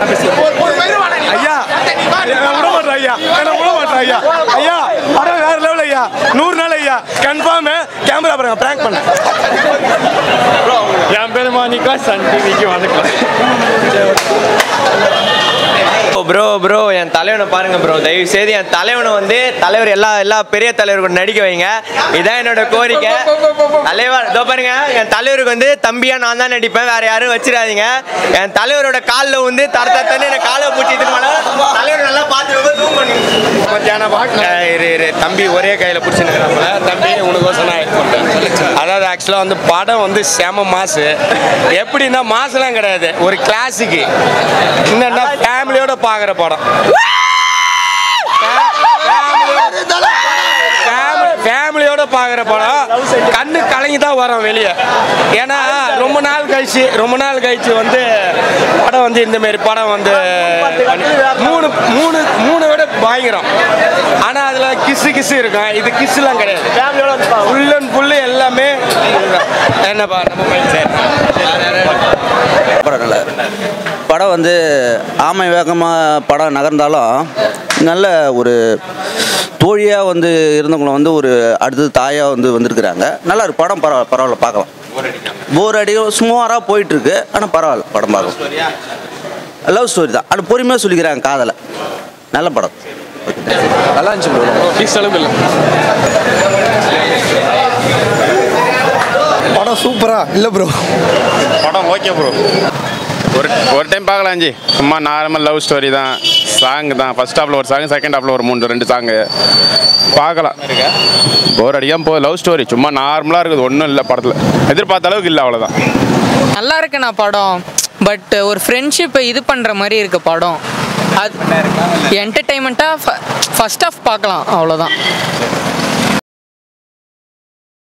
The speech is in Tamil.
ஐயா என்ன விட மாட்டேன் ஐயா என்ன விட மாட்டேன் ஐயா. ஐயா படம் வேற லெவல் ஐயா. நூறு நாள் ஐயா. கன்ஃபார்ம் கேமரா பாருங்க பிராங்க் பண்ண. என் பேர் மாணிக்கா சன் டிவிக்கு வணக்கம். ப்ரோ ப்ரோ என் தலைவனை பாருங்க ப்ரோ தயவு செய்து என் தலைவனை வந்து தலைவர் எல்லா எல்லா பெரிய தலைவருக்கும் நடிக்க வைங்க. இதான் என்னோட கோரிக்கை. தலைவர் இதோ பாருங்க என் தலைவருக்கு வந்து தம்பியா நான் தான் நடிப்பேன். வேற யாரும் வச்சிடாதீங்க. என் தலைவரோட காலில் வந்து தர தரத்தன்னு எனக்கு காலை பூச்சிட்டு தலைவர் நல்லா பார்த்து தூம் பண்ணி சரி தம்பி ஒரே கையில் பிடிச்சிருக்கிறாங்க தம்பி உனக்கு நான் அதாவது ஆக்சுவலாக வந்து படம் வந்து செம மாசு. எப்படின்னா மாசுலாம் கிடையாது. ஒரு கிளாஸுக்கு என்னன்னா ஃபேமிலியோட பார்க்குற படம். ஃபேமிலியோட பார்க்குற படம். கண்ணு கலங்கி தான் வரோம் வெளியே. ஏன்னா ரொம்ப நாள் கழிச்சு ரொம்ப நாள் கழிச்சு வந்து படம் வந்து இந்த மாதிரி படம் வந்து மூணு மூணு மூணு விட பயங்கரம். ஆனால் அதில் கிசு கிசு இருக்கும். இது கிஸ்லாம் கிடையாது. ஃபுல் அண்ட் ஃபுல்லு எல்லாமே என்னப்பா நம்ம மைண்ட் செட் படம் நல்லா படம் வந்து ஆமை வேகமாக படம் நகர்ந்தாலும் நல்ல ஒரு தோழியாக வந்து இருந்தவங்கள வந்து ஒரு அடுத்தது தாயாக வந்து வந்திருக்கிறாங்க. நல்லா இருக்கு. படம் பரவ பரவாயில்ல பார்க்கலாம். போர் அடியும் சுமாராக போயிட்டுருக்கு. ஆனால் பரவாயில்ல படம் பார்க்கலாம். லவ் ஸ்டோரி தான். ஆனால் பொறுமையாக சொல்லிக்கிறாங்க காதலை. நல்ல படம். நல்லா இருந்துச்சு ப்ரோ ஃபீஸ் அளவுக்கு இல்லை. படம் சூப்பரா. இல்லை ப்ரோ படம் ஓகே ப்ரோ ஒரு ஒரு டைம் பார்க்கலாம் ஜி சும்மா நார்மல் லவ் ஸ்டோரி தான். சாங் தான். ஃபர்ஸ்ட் ஹாஃபில் ஒரு சாங் செகண்ட் ஹாஃபில் ஒரு மூணு ரெண்டு சாங்கு பார்க்கலாம். போர் அடிக்காம போ லவ் ஸ்டோரி சும்மா நார்மலாக இருக்குது. ஒன்றும் இல்லை படத்தில். எதிர்பார்த்த அளவுக்கு இல்லை அவ்வளோதான் நல்லா இருக்குண்ணா படம். பட் ஒரு ஃப்ரெண்ட்ஷிப்பை இது பண்ணுற மாதிரி இருக்கு படம். அது என்டர்டைன்மெண்ட்டாக ஃபர்ஸ்ட் ஆஃப் பார்க்கலாம். அவ்வளோதான்